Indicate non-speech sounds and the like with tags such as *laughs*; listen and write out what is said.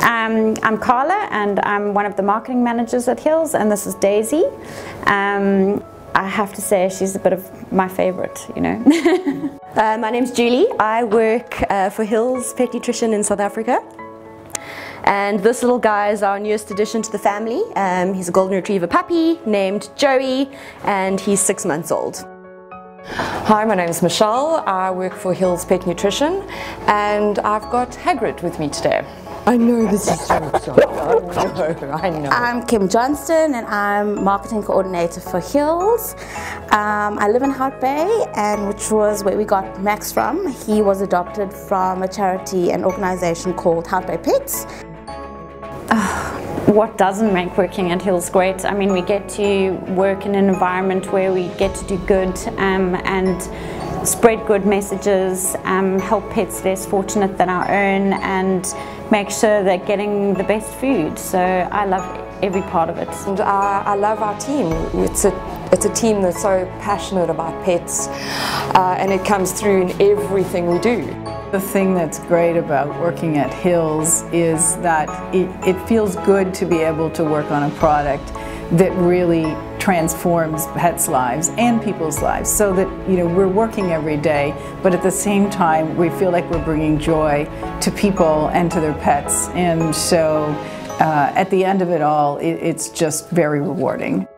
Um, I'm Carla and I'm one of the marketing managers at Hills and this is Daisy. Um, I have to say she's a bit of my favourite, you know. *laughs* uh, my name's Julie. I work uh, for Hills Pet Nutrition in South Africa. And this little guy is our newest addition to the family. Um, he's a golden retriever puppy named Joey and he's six months old. Hi, my name is Michelle. I work for Hills Pet Nutrition and I've got Hagrid with me today. I know this is so exciting. I know, I know. I'm Kim Johnston and I'm marketing coordinator for Hills. Um, I live in Hout Bay and which was where we got Max from. He was adopted from a charity and organization called Hout Bay Pets. *sighs* what doesn't make working at Hills great? I mean, we get to work in an environment where we get to do good um, and spread good messages, um, help pets less fortunate than our own and make sure they're getting the best food. So I love every part of it. And I, I love our team. It's a, it's a team that's so passionate about pets uh, and it comes through in everything we do. The thing that's great about working at Hills is that it, it feels good to be able to work on a product that really transforms pets' lives and people's lives so that you know we're working every day but at the same time we feel like we're bringing joy to people and to their pets and so uh, at the end of it all it, it's just very rewarding.